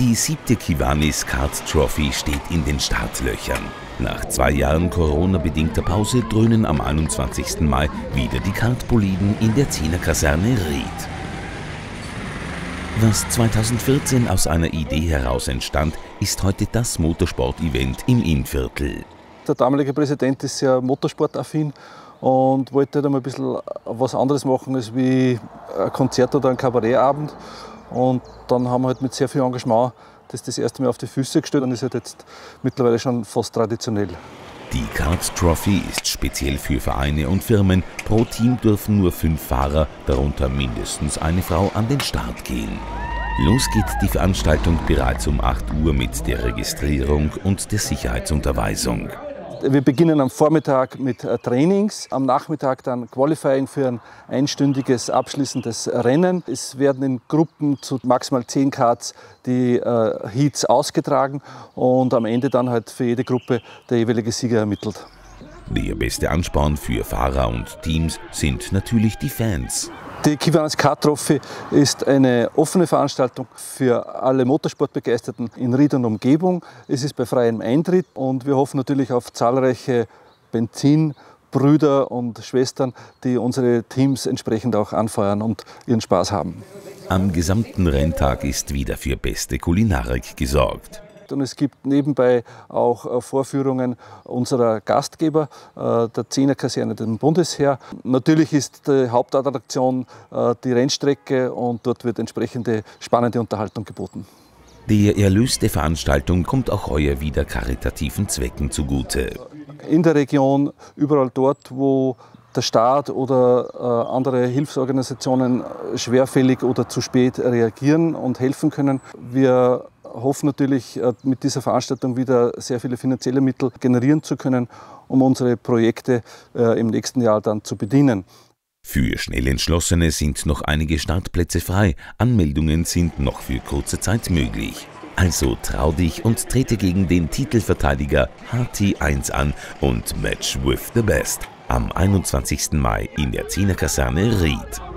Die siebte Kiwanis Kart Trophy steht in den Startlöchern. Nach zwei Jahren Corona-bedingter Pause dröhnen am 21. Mai wieder die Kartboliden in der Zehnerkaserne Ried. Was 2014 aus einer Idee heraus entstand, ist heute das Motorsport-Event im Innviertel. Der damalige Präsident ist sehr motorsportaffin und wollte halt einmal ein bisschen was anderes machen als wie ein Konzert oder ein Kabarettabend. Und dann haben wir halt mit sehr viel Engagement das das erste Mal auf die Füße gestellt und ist halt jetzt mittlerweile schon fast traditionell. Die Kart Trophy ist speziell für Vereine und Firmen. Pro Team dürfen nur fünf Fahrer, darunter mindestens eine Frau, an den Start gehen. Los geht die Veranstaltung bereits um 8 Uhr mit der Registrierung und der Sicherheitsunterweisung. Wir beginnen am Vormittag mit äh, Trainings, am Nachmittag dann Qualifying für ein einstündiges abschließendes Rennen. Es werden in Gruppen zu maximal 10 Karts die äh, Heats ausgetragen und am Ende dann halt für jede Gruppe der jeweilige Sieger ermittelt. Der beste Ansporn für Fahrer und Teams sind natürlich die Fans. Die Kiwanis Kart Trophy ist eine offene Veranstaltung für alle Motorsportbegeisterten in Ried und Umgebung. Es ist bei freiem Eintritt und wir hoffen natürlich auf zahlreiche Benzinbrüder und Schwestern, die unsere Teams entsprechend auch anfeuern und ihren Spaß haben. Am gesamten Renntag ist wieder für beste Kulinarik gesorgt und es gibt nebenbei auch äh, Vorführungen unserer Gastgeber, äh, der Zehnerkaserne dem Bundesheer. Natürlich ist die Hauptattraktion äh, die Rennstrecke und dort wird entsprechende spannende Unterhaltung geboten. Der Erlös der Veranstaltung kommt auch heuer wieder karitativen Zwecken zugute. In der Region, überall dort, wo der Staat oder andere Hilfsorganisationen schwerfällig oder zu spät reagieren und helfen können. Wir hoffen natürlich, äh, mit dieser Veranstaltung wieder sehr viele finanzielle Mittel generieren zu können, um unsere Projekte äh, im nächsten Jahr dann zu bedienen. Für Schnellentschlossene sind noch einige Startplätze frei. Anmeldungen sind noch für kurze Zeit möglich. Also trau dich und trete gegen den Titelverteidiger HT1 an und match with the best am 21. Mai in der Zehnerkaserne Ried.